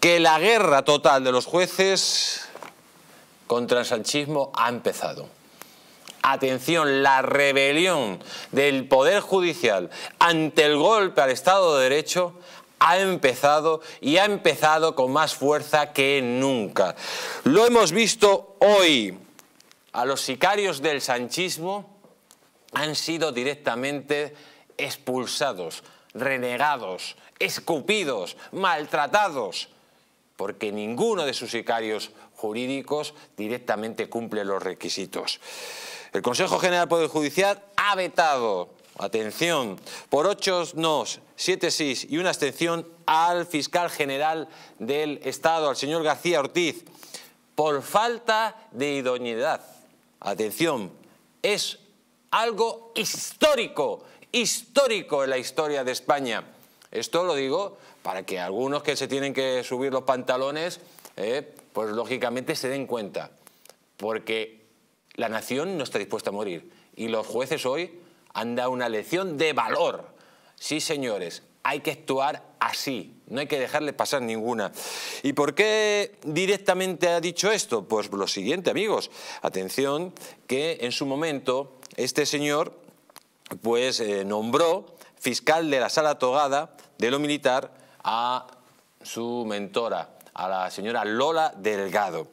Que la guerra total de los jueces contra el sanchismo ha empezado. Atención, la rebelión del Poder Judicial ante el golpe al Estado de Derecho ha empezado y ha empezado con más fuerza que nunca. Lo hemos visto hoy. A los sicarios del sanchismo han sido directamente expulsados, renegados, escupidos, maltratados, porque ninguno de sus sicarios jurídicos directamente cumple los requisitos. El Consejo General Poder Judicial ha vetado, atención, por ocho nos, siete sí y una abstención al fiscal general del Estado, al señor García Ortiz, por falta de idoneidad. Atención, es algo histórico, histórico en la historia de España. Esto lo digo para que algunos que se tienen que subir los pantalones, eh, pues lógicamente se den cuenta, porque la nación no está dispuesta a morir y los jueces hoy han dado una lección de valor. Sí, señores, hay que actuar así, no hay que dejarle pasar ninguna. ¿Y por qué directamente ha dicho esto? Pues lo siguiente, amigos. Atención, que en su momento este señor pues eh, nombró fiscal de la sala togada de lo militar a su mentora, a la señora Lola Delgado.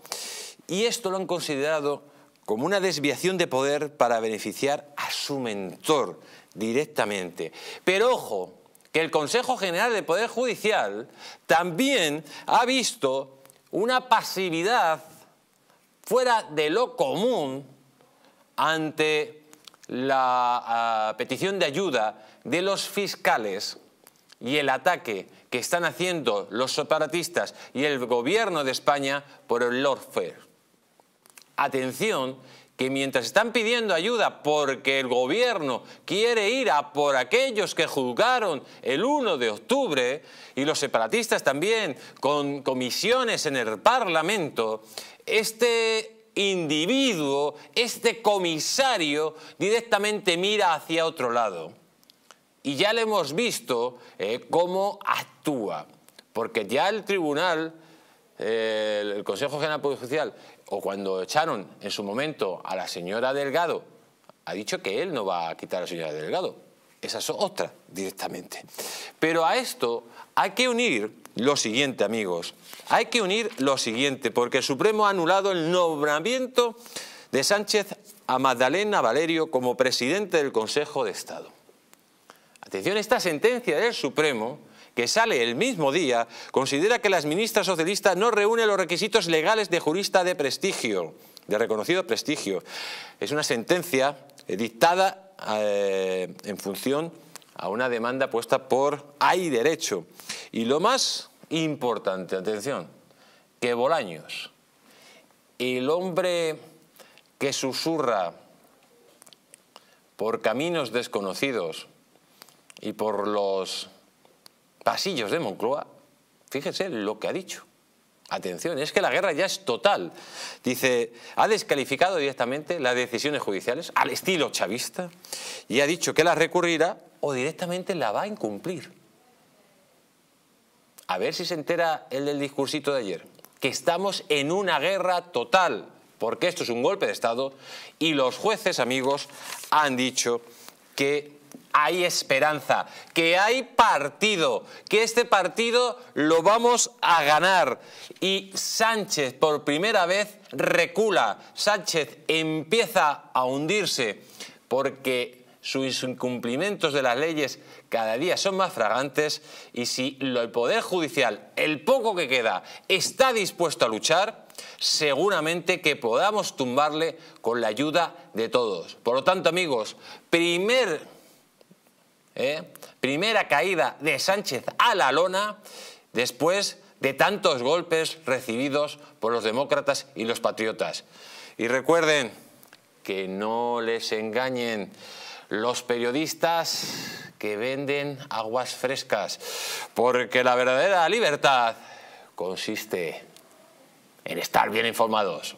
Y esto lo han considerado como una desviación de poder para beneficiar a su mentor directamente. Pero ojo, que el Consejo General del Poder Judicial también ha visto una pasividad fuera de lo común ante la petición de ayuda de los fiscales y el ataque que están haciendo los separatistas y el gobierno de España por el lawfare. Atención, que mientras están pidiendo ayuda porque el gobierno quiere ir a por aquellos que juzgaron el 1 de octubre y los separatistas también con comisiones en el Parlamento, este individuo, este comisario directamente mira hacia otro lado. Y ya le hemos visto eh, cómo actúa, porque ya el tribunal, eh, el Consejo General Judicial, o cuando echaron en su momento a la señora Delgado, ha dicho que él no va a quitar a la señora Delgado. Esa es otra directamente. Pero a esto hay que unir lo siguiente, amigos. Hay que unir lo siguiente, porque el Supremo ha anulado el nombramiento de Sánchez a Magdalena Valerio como presidente del Consejo de Estado. Atención, esta sentencia del Supremo, que sale el mismo día, considera que las ministras socialistas no reúnen los requisitos legales de jurista de prestigio, de reconocido prestigio. Es una sentencia eh, dictada eh, en función a una demanda puesta por Hay Derecho. Y lo más importante, atención, que Bolaños, el hombre que susurra por caminos desconocidos, y por los pasillos de Moncloa, fíjense lo que ha dicho. Atención, es que la guerra ya es total. Dice, ha descalificado directamente las decisiones judiciales al estilo chavista y ha dicho que las recurrirá o directamente la va a incumplir. A ver si se entera el del discursito de ayer, que estamos en una guerra total, porque esto es un golpe de Estado y los jueces, amigos, han dicho que hay esperanza, que hay partido, que este partido lo vamos a ganar. Y Sánchez por primera vez recula, Sánchez empieza a hundirse porque sus incumplimientos de las leyes cada día son más fragantes y si el Poder Judicial, el poco que queda, está dispuesto a luchar, seguramente que podamos tumbarle con la ayuda de todos. Por lo tanto, amigos, primer ¿eh? primera caída de Sánchez a la lona después de tantos golpes recibidos por los demócratas y los patriotas. Y recuerden que no les engañen los periodistas que venden aguas frescas, porque la verdadera libertad consiste en estar bien informados.